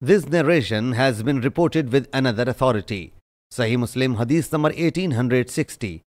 This narration has been reported with another authority. Sahih Muslim Hadith number 1860.